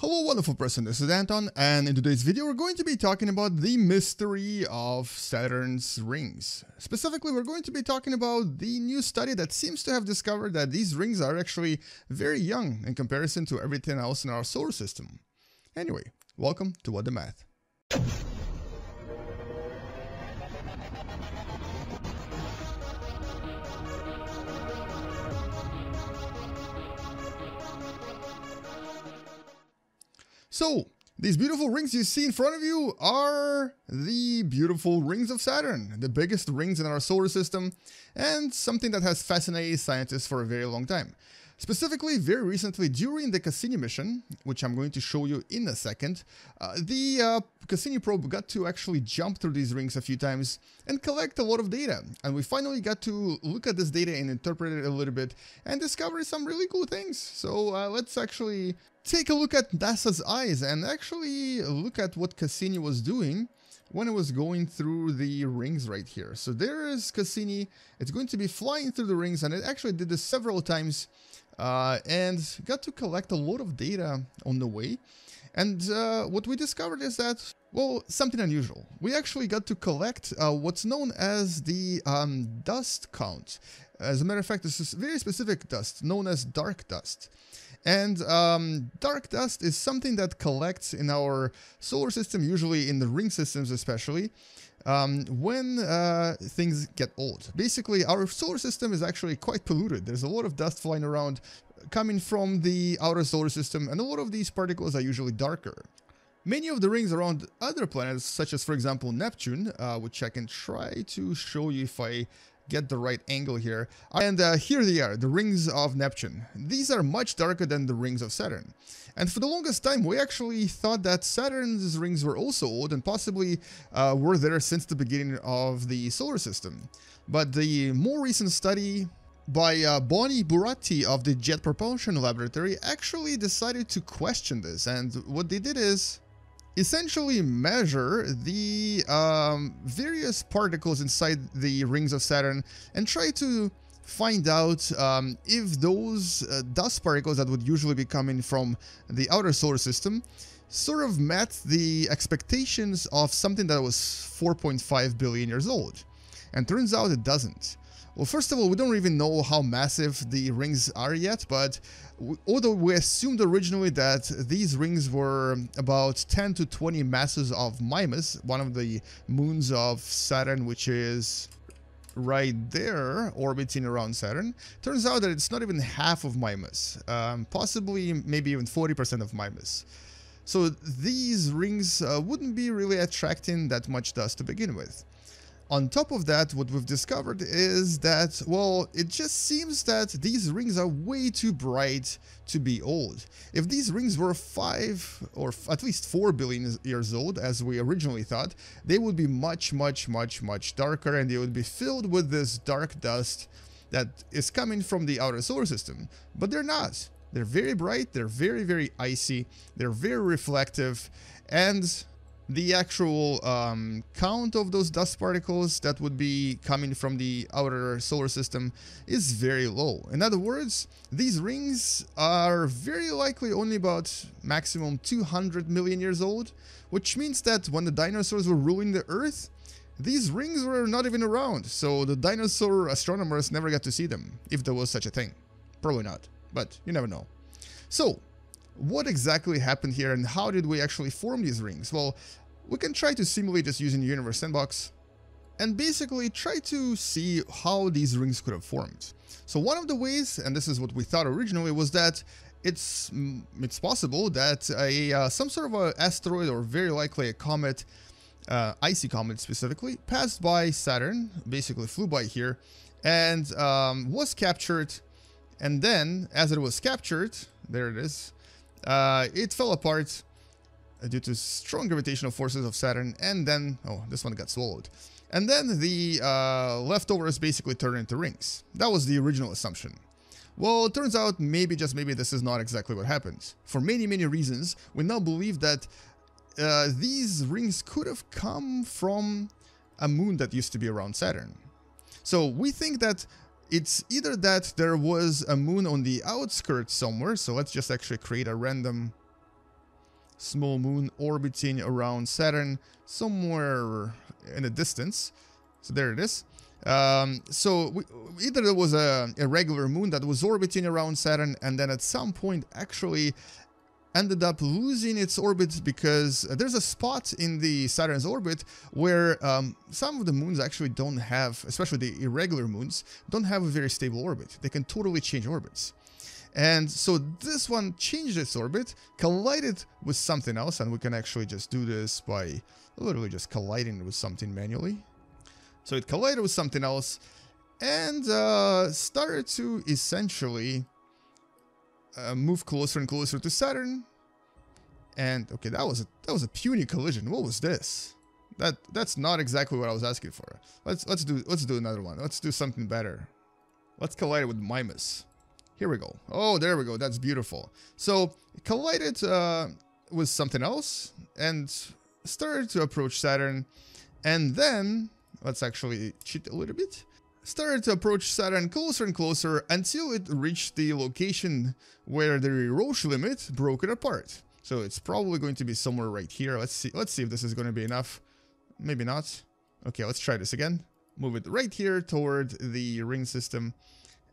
Hello wonderful person, this is Anton and in today's video we're going to be talking about the mystery of Saturn's rings. Specifically we're going to be talking about the new study that seems to have discovered that these rings are actually very young in comparison to everything else in our solar system. Anyway, welcome to What Da Math. So, these beautiful rings you see in front of you are the beautiful rings of Saturn, the biggest rings in our solar system, and something that has fascinated scientists for a very long time. Specifically, very recently during the Cassini mission, which I'm going to show you in a second, uh, the uh, Cassini probe got to actually jump through these rings a few times and collect a lot of data. And we finally got to look at this data and interpret it a little bit and discover some really cool things. So uh, let's actually take a look at NASA's eyes and actually look at what Cassini was doing when it was going through the rings right here. So there is Cassini, it's going to be flying through the rings and it actually did this several times uh, and got to collect a lot of data on the way. And uh, what we discovered is that, well, something unusual. We actually got to collect uh, what's known as the um, dust count. As a matter of fact, this is very specific dust, known as dark dust. And um, dark dust is something that collects in our solar system, usually in the ring systems especially, um, when uh, things get old. Basically, our solar system is actually quite polluted. There's a lot of dust flying around coming from the outer solar system, and a lot of these particles are usually darker. Many of the rings around other planets, such as for example Neptune, uh, which I can try to show you if I get the right angle here. And uh, here they are, the rings of Neptune. These are much darker than the rings of Saturn. And for the longest time, we actually thought that Saturn's rings were also old and possibly uh, were there since the beginning of the solar system. But the more recent study by uh, Bonnie Buratti of the Jet Propulsion Laboratory actually decided to question this. And what they did is essentially measure the um, various particles inside the rings of Saturn and try to find out um, if those uh, dust particles that would usually be coming from the outer solar system sort of met the expectations of something that was 4.5 billion years old. And turns out it doesn't. Well, first of all, we don't even know how massive the rings are yet, but although we assumed originally that these rings were about 10 to 20 masses of Mimas, one of the moons of Saturn, which is right there orbiting around Saturn, turns out that it's not even half of Mimas, um, possibly maybe even 40% of Mimas. So these rings uh, wouldn't be really attracting that much dust to begin with. On top of that, what we've discovered is that, well, it just seems that these rings are way too bright to be old. If these rings were 5 or at least 4 billion years old, as we originally thought, they would be much, much, much, much darker and they would be filled with this dark dust that is coming from the outer solar system. But they're not. They're very bright, they're very, very icy, they're very reflective, and the actual um, count of those dust particles that would be coming from the outer solar system is very low. In other words, these rings are very likely only about maximum 200 million years old, which means that when the dinosaurs were ruling the Earth, these rings were not even around, so the dinosaur astronomers never got to see them, if there was such a thing. Probably not, but you never know. So, what exactly happened here and how did we actually form these rings? Well, we can try to simulate this using Universe Sandbox and basically try to see how these rings could have formed. So one of the ways, and this is what we thought originally, was that it's mm, it's possible that a uh, some sort of an asteroid or very likely a comet, uh, icy comet specifically, passed by Saturn, basically flew by here, and um, was captured. And then, as it was captured, there it is, uh, it fell apart due to strong gravitational forces of Saturn, and then, oh, this one got swallowed. And then the uh, leftovers basically turned into rings. That was the original assumption. Well, it turns out maybe, just maybe, this is not exactly what happened. For many, many reasons, we now believe that uh, these rings could have come from a moon that used to be around Saturn. So we think that it's either that there was a moon on the outskirts somewhere, so let's just actually create a random small moon orbiting around Saturn somewhere in the distance. So there it is. Um, so we, either there was a, a regular moon that was orbiting around Saturn and then at some point actually ended up losing its orbit because there's a spot in the Saturn's orbit where um, some of the moons actually don't have, especially the irregular moons, don't have a very stable orbit. They can totally change orbits. And so this one changed its orbit, collided with something else, and we can actually just do this by literally just colliding with something manually. So it collided with something else and uh, started to essentially uh, move closer and closer to Saturn. And okay, that was a that was a puny collision. What was this? That that's not exactly what I was asking for. Let's let's do let's do another one. Let's do something better. Let's collide it with Mimas. Here we go. Oh, there we go. That's beautiful. So collided uh, with something else and started to approach Saturn. And then let's actually cheat a little bit started to approach Saturn closer and closer until it reached the location where the Roche limit broke it apart. So it's probably going to be somewhere right here. Let's see. Let's see if this is going to be enough. Maybe not. Okay, let's try this again. Move it right here toward the ring system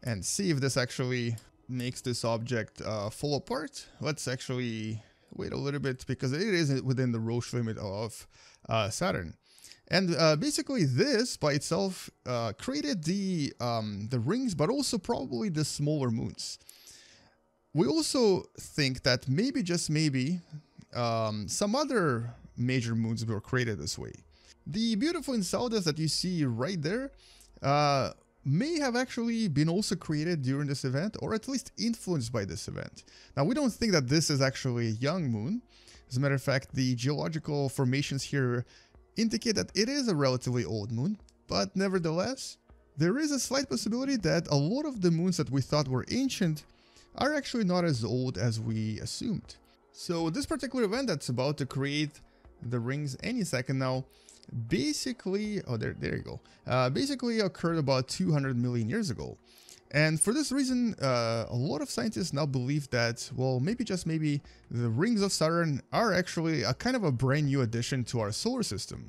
and see if this actually makes this object uh, fall apart. Let's actually wait a little bit because it is within the Roche limit of uh, Saturn. And uh, basically this by itself uh, created the, um, the rings, but also probably the smaller moons. We also think that maybe, just maybe, um, some other major moons were created this way. The beautiful Enceladus that you see right there uh, may have actually been also created during this event, or at least influenced by this event. Now, we don't think that this is actually a young moon. As a matter of fact, the geological formations here indicate that it is a relatively old moon, but nevertheless, there is a slight possibility that a lot of the moons that we thought were ancient are actually not as old as we assumed. So this particular event that's about to create the rings any second now basically, oh there, there you go, uh, basically occurred about 200 million years ago. And for this reason, uh, a lot of scientists now believe that, well, maybe just maybe the rings of Saturn are actually a kind of a brand new addition to our solar system.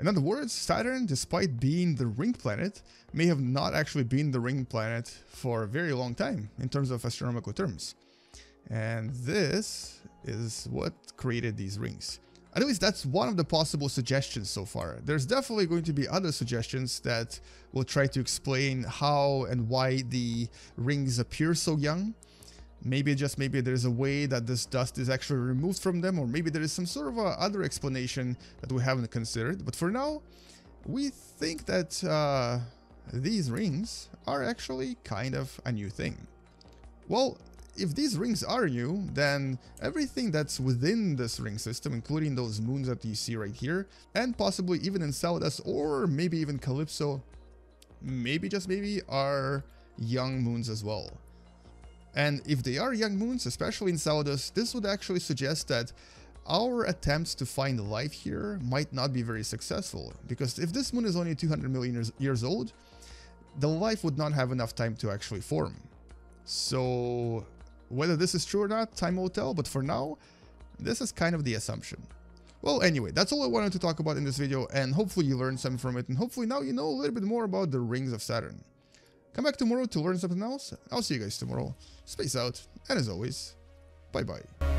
In other words, Saturn, despite being the ring planet, may have not actually been the ring planet for a very long time in terms of astronomical terms. And this is what created these rings. At least that's one of the possible suggestions so far. There's definitely going to be other suggestions that will try to explain how and why the rings appear so young. Maybe just maybe there's a way that this dust is actually removed from them or maybe there is some sort of other explanation that we haven't considered. But for now, we think that uh, these rings are actually kind of a new thing. Well, if these rings are new, then everything that's within this ring system, including those moons that you see right here, and possibly even Enceladus or maybe even Calypso, maybe just maybe are young moons as well. And if they are young moons, especially Enceladus, this would actually suggest that our attempts to find life here might not be very successful, because if this moon is only 200 million years, years old, the life would not have enough time to actually form. So whether this is true or not, time will tell, but for now, this is kind of the assumption. Well, anyway, that's all I wanted to talk about in this video, and hopefully you learned something from it, and hopefully now you know a little bit more about the rings of Saturn. Come back tomorrow to learn something else. I'll see you guys tomorrow. Space out, and as always, bye-bye.